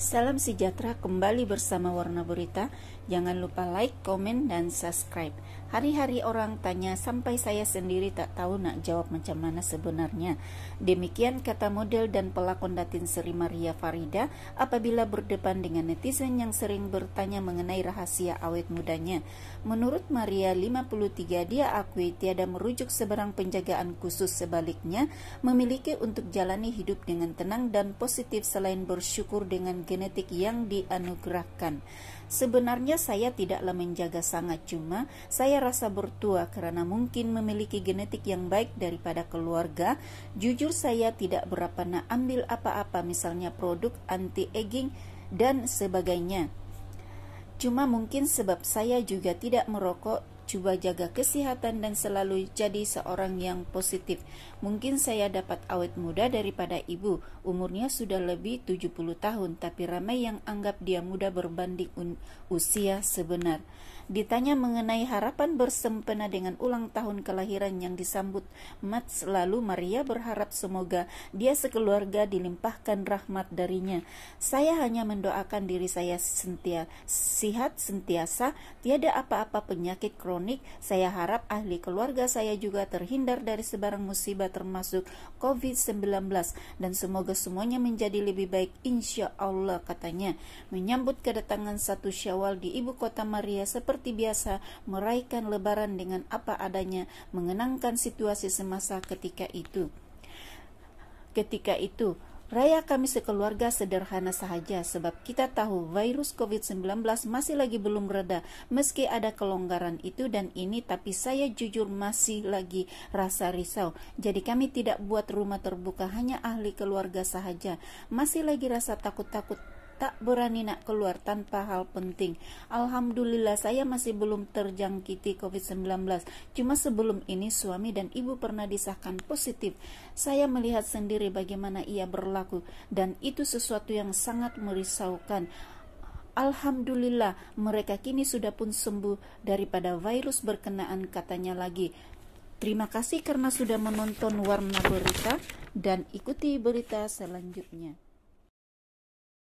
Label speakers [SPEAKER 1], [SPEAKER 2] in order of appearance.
[SPEAKER 1] Salam sejahtera kembali bersama Warna Berita. Jangan lupa like, komen, dan subscribe. Hari-hari orang tanya sampai saya sendiri tak tahu nak jawab macam mana sebenarnya. Demikian kata model dan pelakon Datin Seri Maria Farida apabila berdepan dengan netizen yang sering bertanya mengenai rahasia awet mudanya. Menurut Maria 53, dia akui tiada merujuk seberang penjagaan khusus sebaliknya memiliki untuk jalani hidup dengan tenang dan positif selain bersyukur dengan genetik yang dianugerahkan. Sebenarnya saya tidaklah menjaga sangat cuma saya rasa bertua karena mungkin memiliki genetik yang baik daripada keluarga. Jujur saya tidak berapa nak ambil apa-apa misalnya produk anti-aging dan sebagainya. Cuma mungkin sebab saya juga tidak merokok Coba jaga kesehatan dan selalu jadi seorang yang positif. Mungkin saya dapat awet muda daripada ibu. Umurnya sudah lebih 70 tahun, tapi ramai yang anggap dia muda berbanding usia sebenar. Ditanya mengenai harapan bersempena dengan ulang tahun kelahiran yang disambut mat selalu Maria berharap semoga dia sekeluarga dilimpahkan rahmat darinya. Saya hanya mendoakan diri saya sentia, sihat sentiasa, tiada apa-apa penyakit kronik. Saya harap ahli keluarga saya juga terhindar dari sebarang musibah termasuk COVID-19 dan semoga semuanya menjadi lebih baik insya Allah katanya. Menyambut kedatangan satu syawal di ibu kota Maria seperti biasa meraihkan lebaran dengan apa adanya, mengenangkan situasi semasa ketika itu. Ketika itu, Raya kami sekeluarga sederhana sahaja sebab kita tahu virus COVID-19 masih lagi belum reda meski ada kelonggaran itu dan ini tapi saya jujur masih lagi rasa risau. Jadi kami tidak buat rumah terbuka hanya ahli keluarga sahaja. Masih lagi rasa takut-takut tak berani nak keluar tanpa hal penting. Alhamdulillah saya masih belum terjangkiti COVID-19. Cuma sebelum ini suami dan ibu pernah disahkan positif. Saya melihat sendiri bagaimana ia berlaku dan itu sesuatu yang sangat merisaukan. Alhamdulillah mereka kini sudah pun sembuh daripada virus berkenaan katanya lagi. Terima kasih karena sudah menonton Warna Berita dan ikuti berita selanjutnya.